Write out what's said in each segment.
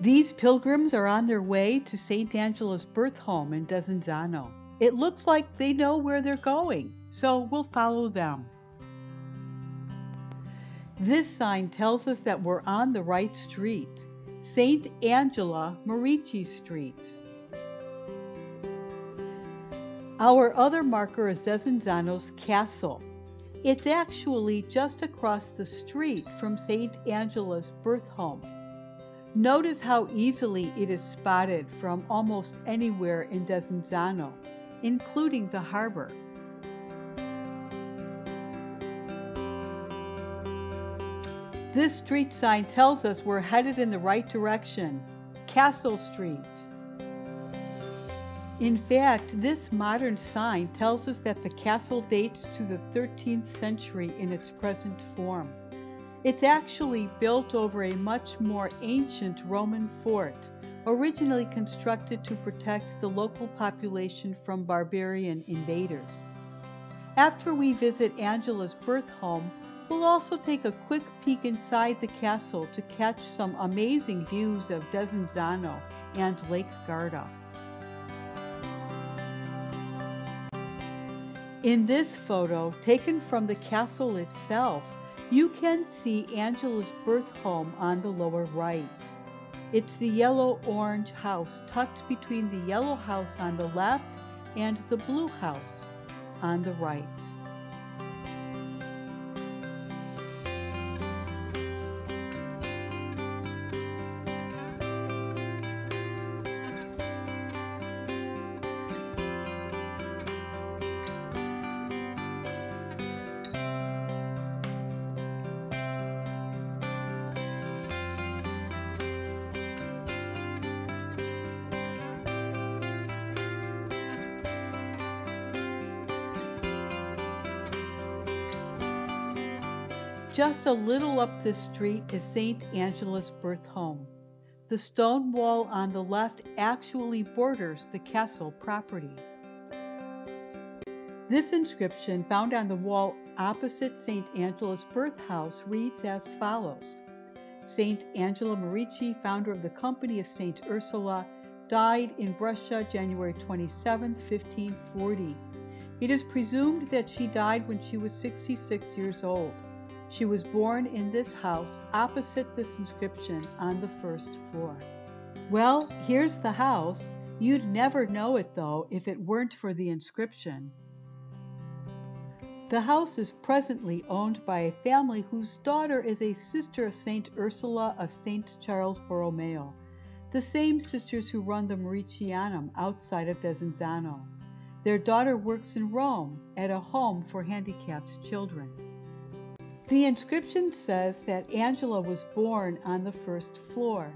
These pilgrims are on their way to St. Angela's birth home in Desenzano. It looks like they know where they're going, so we'll follow them. This sign tells us that we're on the right street, St. Angela Merici Street. Our other marker is Desenzano's castle. It's actually just across the street from St. Angela's birth home. Notice how easily it is spotted from almost anywhere in Desenzano, including the harbor. This street sign tells us we're headed in the right direction, Castle Street. In fact, this modern sign tells us that the castle dates to the 13th century in its present form. It's actually built over a much more ancient Roman fort, originally constructed to protect the local population from barbarian invaders. After we visit Angela's birth home, we'll also take a quick peek inside the castle to catch some amazing views of Desenzano and Lake Garda. In this photo, taken from the castle itself, you can see Angela's birth home on the lower right. It's the yellow-orange house tucked between the yellow house on the left and the blue house on the right. Just a little up this street is St. Angela's birth home. The stone wall on the left actually borders the castle property. This inscription, found on the wall opposite St. Angela's birth house, reads as follows St. Angela Merici, founder of the Company of St. Ursula, died in Brescia January 27, 1540. It is presumed that she died when she was 66 years old. She was born in this house opposite this inscription on the first floor. Well, here's the house. You'd never know it though if it weren't for the inscription. The house is presently owned by a family whose daughter is a sister of St. Ursula of St. Charles Borromeo, the same sisters who run the Mericianum outside of Desenzano. Their daughter works in Rome at a home for handicapped children. The inscription says that Angela was born on the first floor.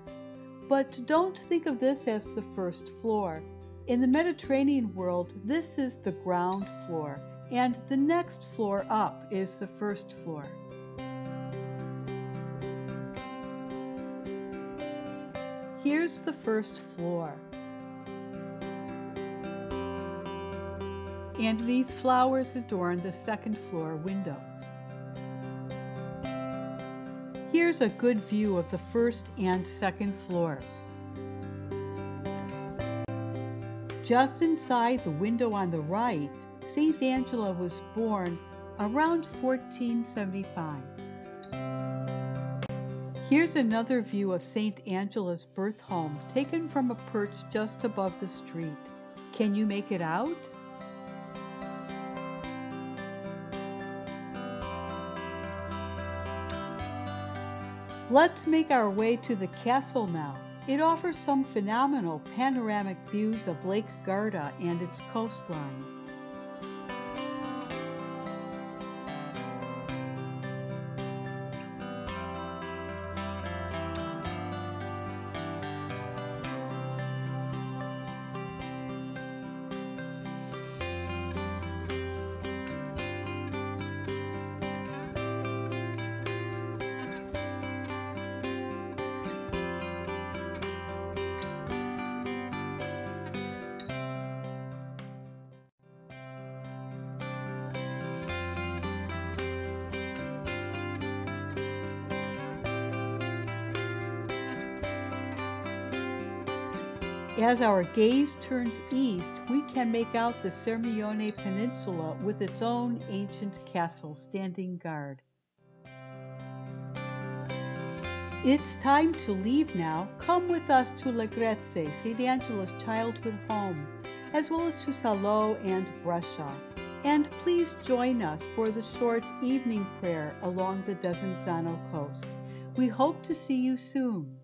But don't think of this as the first floor. In the Mediterranean world, this is the ground floor, and the next floor up is the first floor. Here's the first floor. And these flowers adorn the second floor windows. Here's a good view of the first and second floors. Just inside the window on the right, St. Angela was born around 1475. Here's another view of St. Angela's birth home taken from a perch just above the street. Can you make it out? Let's make our way to the castle now. It offers some phenomenal panoramic views of Lake Garda and its coastline. As our gaze turns east, we can make out the Sirmione Peninsula with its own ancient castle standing guard. It's time to leave now. Come with us to La Grezze, St. Angela's childhood home, as well as to Salò and Brescia. And please join us for the short evening prayer along the Desenzano coast. We hope to see you soon.